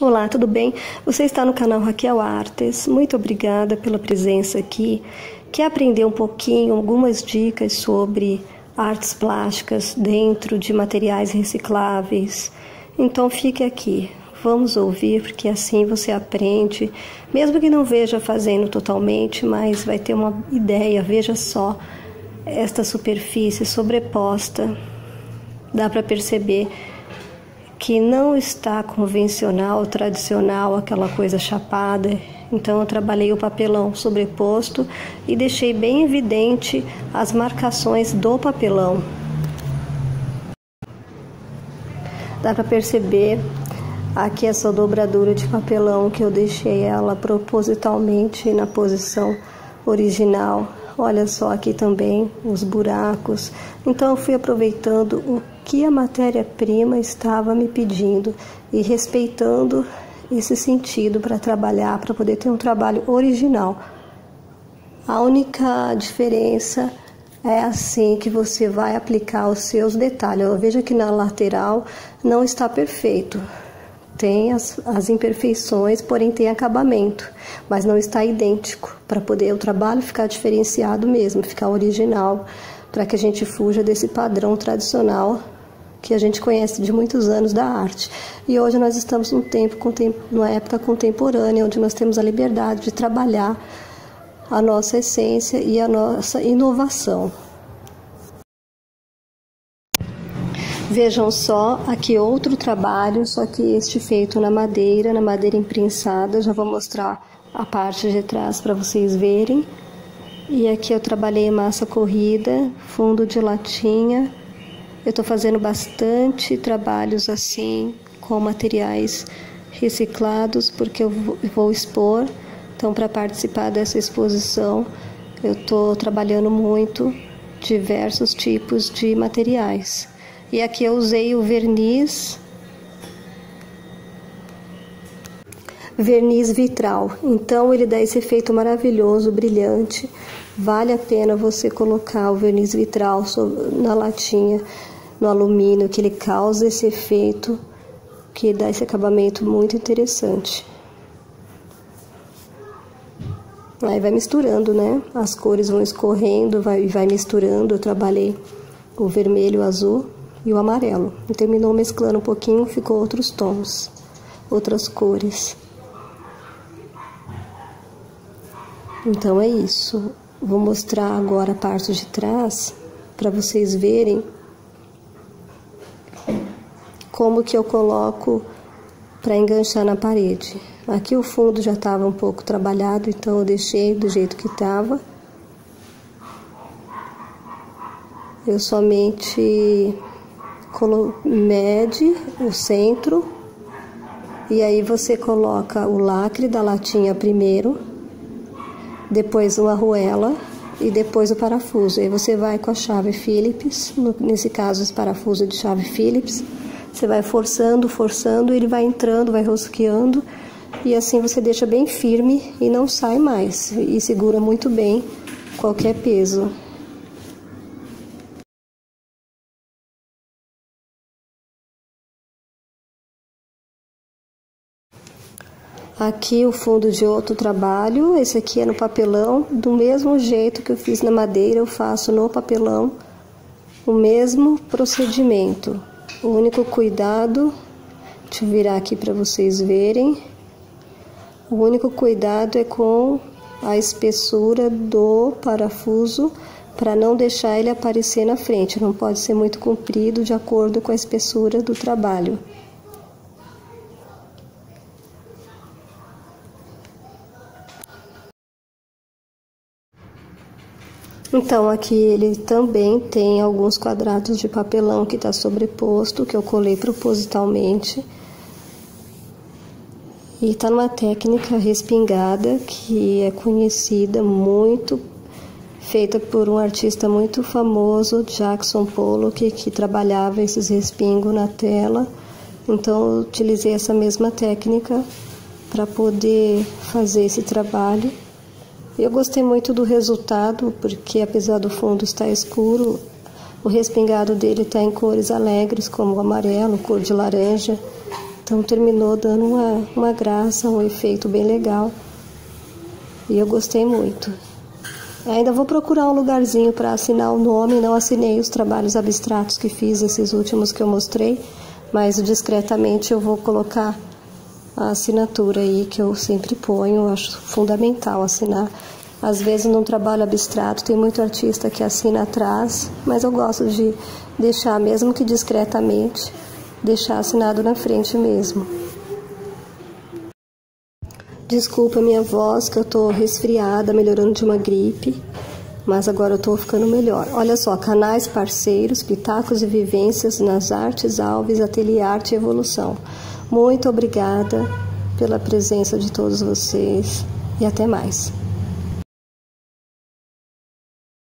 Olá, tudo bem? Você está no canal Raquel Artes. Muito obrigada pela presença aqui. Quer aprender um pouquinho, algumas dicas sobre artes plásticas dentro de materiais recicláveis? Então fique aqui. Vamos ouvir, porque assim você aprende, mesmo que não veja fazendo totalmente, mas vai ter uma ideia. Veja só esta superfície sobreposta. Dá para perceber que não está convencional, tradicional, aquela coisa chapada. Então eu trabalhei o papelão sobreposto e deixei bem evidente as marcações do papelão. Dá para perceber aqui essa dobradura de papelão que eu deixei ela propositalmente na posição original. Olha só aqui também os buracos. Então eu fui aproveitando o que a matéria-prima estava me pedindo e respeitando esse sentido para trabalhar, para poder ter um trabalho original. A única diferença é assim que você vai aplicar os seus detalhes. Eu vejo que na lateral não está perfeito. Tem as, as imperfeições, porém tem acabamento, mas não está idêntico para poder o trabalho ficar diferenciado mesmo, ficar original, para que a gente fuja desse padrão tradicional que a gente conhece de muitos anos da arte. E hoje nós estamos num tempo, numa época contemporânea, onde nós temos a liberdade de trabalhar a nossa essência e a nossa inovação. Vejam só aqui outro trabalho, só que este feito na madeira, na madeira imprensada. Já vou mostrar a parte de trás para vocês verem. E aqui eu trabalhei massa corrida, fundo de latinha, eu estou fazendo bastante trabalhos assim com materiais reciclados porque eu vou expor. Então, para participar dessa exposição, eu estou trabalhando muito diversos tipos de materiais. E aqui eu usei o verniz verniz vitral. Então ele dá esse efeito maravilhoso, brilhante. Vale a pena você colocar o verniz vitral na latinha no alumínio, que ele causa esse efeito que dá esse acabamento muito interessante. Aí vai misturando, né? As cores vão escorrendo, vai, vai misturando. Eu trabalhei o vermelho, o azul e o amarelo. E terminou mesclando um pouquinho, ficou outros tons, outras cores. Então é isso. Vou mostrar agora a parte de trás para vocês verem como que eu coloco para enganchar na parede. Aqui o fundo já estava um pouco trabalhado, então eu deixei do jeito que estava. Eu somente mede o centro e aí você coloca o lacre da latinha primeiro, depois uma arruela e depois o parafuso. Aí você vai com a chave Phillips, nesse caso esse parafuso de chave Phillips, você vai forçando, forçando, ele vai entrando, vai rosqueando e assim você deixa bem firme e não sai mais e segura muito bem qualquer peso. Aqui o fundo de outro trabalho, esse aqui é no papelão, do mesmo jeito que eu fiz na madeira, eu faço no papelão o mesmo procedimento. O único cuidado, deixa eu virar aqui para vocês verem. O único cuidado é com a espessura do parafuso para não deixar ele aparecer na frente. Não pode ser muito comprido de acordo com a espessura do trabalho. Então aqui ele também tem alguns quadrados de papelão que está sobreposto, que eu colei propositalmente. E está numa técnica respingada que é conhecida muito, feita por um artista muito famoso, Jackson Pollock, que trabalhava esses respingos na tela. Então utilizei essa mesma técnica para poder fazer esse trabalho. Eu gostei muito do resultado, porque apesar do fundo estar escuro, o respingado dele está em cores alegres, como o amarelo, cor de laranja. Então terminou dando uma, uma graça, um efeito bem legal. E eu gostei muito. Ainda vou procurar um lugarzinho para assinar o nome, não assinei os trabalhos abstratos que fiz, esses últimos que eu mostrei, mas discretamente eu vou colocar a assinatura aí que eu sempre ponho, acho fundamental assinar. Às vezes num trabalho abstrato tem muito artista que assina atrás, mas eu gosto de deixar, mesmo que discretamente, deixar assinado na frente mesmo. Desculpa minha voz, que eu tô resfriada, melhorando de uma gripe, mas agora eu tô ficando melhor. Olha só, canais parceiros, pitacos e vivências nas artes Alves, Ateliê Arte e Evolução. Muito obrigada pela presença de todos vocês e até mais.